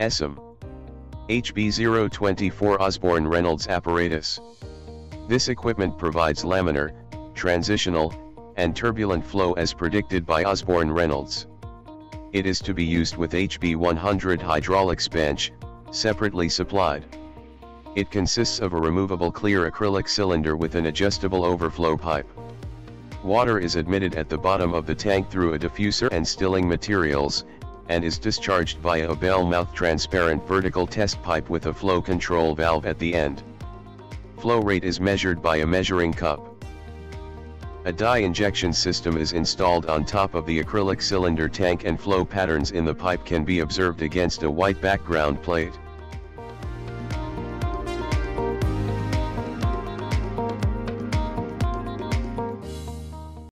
ESSOM. HB024 Osborne Reynolds apparatus. This equipment provides laminar, transitional, and turbulent flow as predicted by Osborne Reynolds. It is to be used with HB100 hydraulics bench, separately supplied. It consists of a removable clear acrylic cylinder with an adjustable overflow pipe. Water is admitted at the bottom of the tank through a diffuser and stilling materials, and is discharged via a bell mouth transparent vertical test pipe with a flow control valve at the end. Flow rate is measured by a measuring cup. A dye injection system is installed on top of the acrylic cylinder tank and flow patterns in the pipe can be observed against a white background plate.